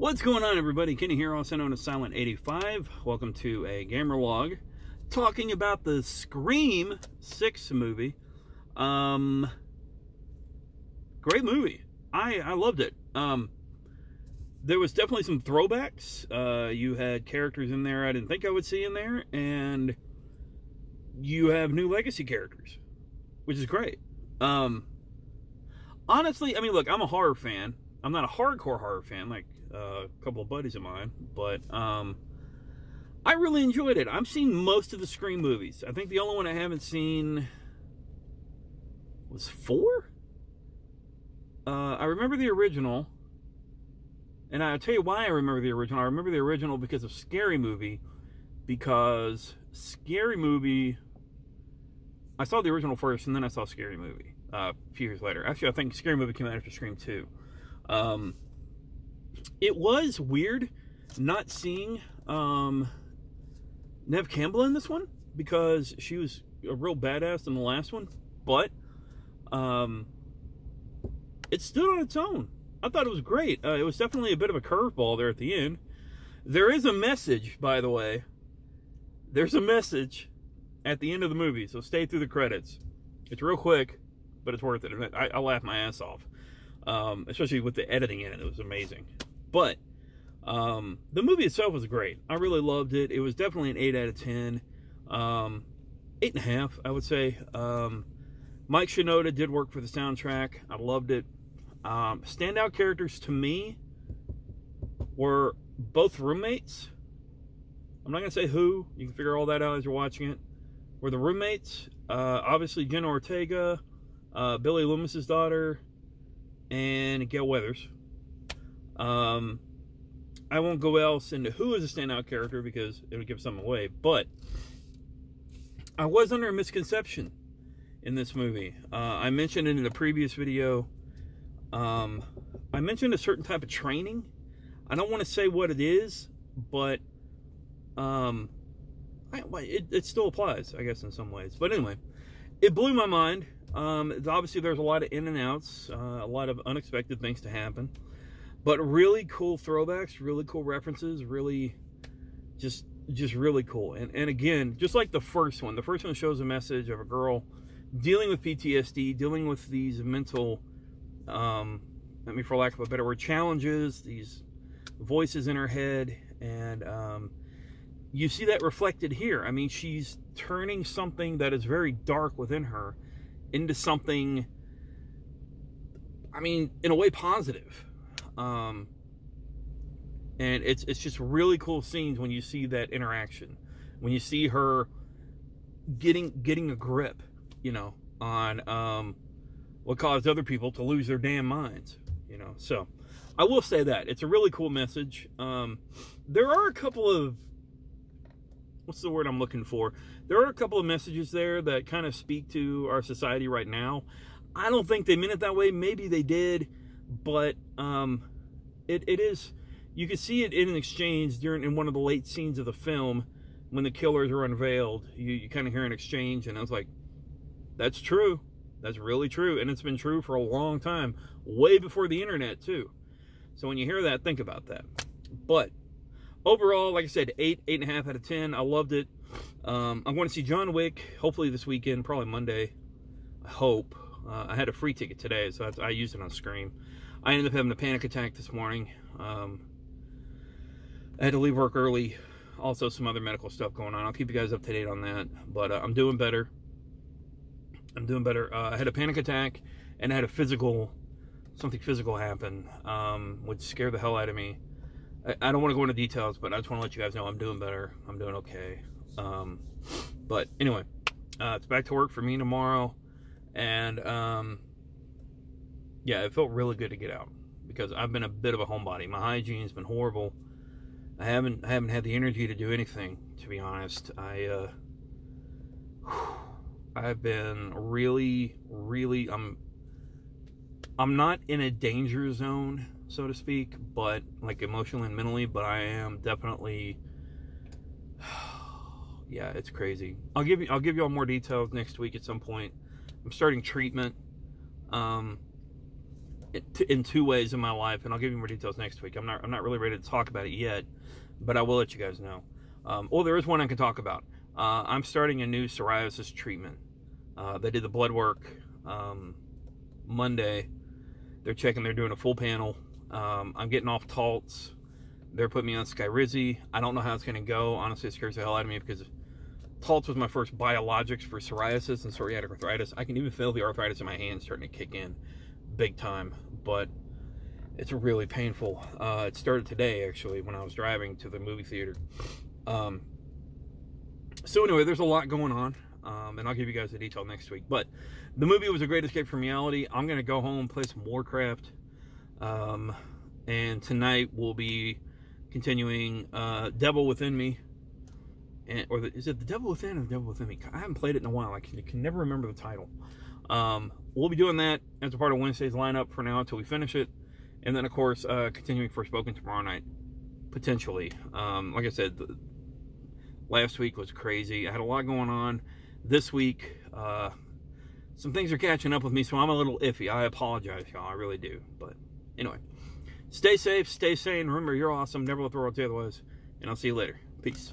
What's going on, everybody? Kenny here, also known as Silent85. Welcome to a gamer log talking about the Scream 6 movie. Um, great movie. I, I loved it. Um, there was definitely some throwbacks. Uh, you had characters in there I didn't think I would see in there, and you have new legacy characters, which is great. Um, honestly, I mean, look, I'm a horror fan. I'm not a hardcore horror fan like a couple of buddies of mine, but um, I really enjoyed it. I've seen most of the Scream movies. I think the only one I haven't seen was four. Uh, I remember the original, and I'll tell you why I remember the original. I remember the original because of Scary Movie, because Scary Movie. I saw the original first, and then I saw Scary Movie uh, a few years later. Actually, I think Scary Movie came out after Scream 2. Um, it was weird not seeing um, Neve Campbell in this one because she was a real badass in the last one, but um, it stood on its own. I thought it was great. Uh, it was definitely a bit of a curveball there at the end. There is a message, by the way. There's a message at the end of the movie, so stay through the credits. It's real quick, but it's worth it. I, I laughed my ass off, um, especially with the editing in it. It was amazing. But um, the movie itself was great. I really loved it. It was definitely an 8 out of 10. Um, 8.5, I would say. Um, Mike Shinoda did work for the soundtrack. I loved it. Um, standout characters to me were both roommates. I'm not going to say who. You can figure all that out as you're watching it. Were the roommates. Uh, obviously, Jenna Ortega, uh, Billy Loomis's daughter, and Gale Weathers. Um, I won't go else into who is a standout character because it would give some away, but I was under a misconception in this movie. Uh, I mentioned it in a previous video. Um, I mentioned a certain type of training. I don't want to say what it is, but um, I, it, it still applies, I guess, in some ways. But anyway, it blew my mind. Um, obviously, there's a lot of in and outs, uh, a lot of unexpected things to happen, but really cool throwbacks, really cool references, really just just really cool. And and again, just like the first one, the first one shows a message of a girl dealing with PTSD, dealing with these mental, um, I mean, for lack of a better word, challenges, these voices in her head, and um, you see that reflected here. I mean, she's turning something that is very dark within her into something, I mean, in a way positive. Um, and it's it's just really cool scenes when you see that interaction, when you see her getting getting a grip, you know, on um, what caused other people to lose their damn minds, you know. So, I will say that it's a really cool message. Um, there are a couple of what's the word I'm looking for? There are a couple of messages there that kind of speak to our society right now. I don't think they meant it that way. Maybe they did, but um, it, it is. You can see it in an exchange during in one of the late scenes of the film when the killers are unveiled. You, you kind of hear an exchange, and I was like, "That's true. That's really true, and it's been true for a long time, way before the internet too." So when you hear that, think about that. But overall, like I said, eight, eight and a half out of ten. I loved it. Um, I'm going to see John Wick hopefully this weekend, probably Monday. I hope. Uh, I had a free ticket today, so I used it on Scream. I ended up having a panic attack this morning. Um, I had to leave work early. Also, some other medical stuff going on. I'll keep you guys up to date on that. But uh, I'm doing better. I'm doing better. Uh, I had a panic attack and I had a physical, something physical happen, um, which scared the hell out of me. I, I don't want to go into details, but I just want to let you guys know I'm doing better. I'm doing okay. Um, but anyway, uh, it's back to work for me tomorrow, and um, yeah, it felt really good to get out because I've been a bit of a homebody. My hygiene's been horrible. I haven't I haven't had the energy to do anything, to be honest. I uh, I've been really, really I'm I'm not in a danger zone so to speak, but like emotionally and mentally, but I am definitely yeah, it's crazy. I'll give you I'll give you all more details next week at some point. I'm starting treatment. Um in two ways in my life, and I'll give you more details next week. I'm not I'm not really ready to talk about it yet, but I will let you guys know. Um, well, there is one I can talk about. Uh, I'm starting a new psoriasis treatment. Uh, they did the blood work um, Monday. They're checking. They're doing a full panel. Um, I'm getting off Taltz. They're putting me on Skyrizi. I don't know how it's going to go. Honestly, it scares the hell out of me because Taltz was my first biologics for psoriasis and psoriatic arthritis. I can even feel the arthritis in my hands starting to kick in big time, but it's really painful. Uh, it started today, actually, when I was driving to the movie theater. Um, so anyway, there's a lot going on, um, and I'll give you guys the detail next week. But the movie was a great escape from reality. I'm going to go home, play some Warcraft, um, and tonight we'll be continuing uh, Devil Within Me. And, or the, is it The Devil Within or The Devil Within Me? I haven't played it in a while. I can, can never remember the title. Um, we'll be doing that as a part of Wednesday's lineup for now until we finish it. And then, of course, uh, continuing Forspoken tomorrow night, potentially. Um, like I said, the, last week was crazy. I had a lot going on. This week, uh, some things are catching up with me, so I'm a little iffy. I apologize, y'all. I really do. But anyway, stay safe, stay sane. Remember, you're awesome. Never let the world tell you otherwise. And I'll see you later. Peace.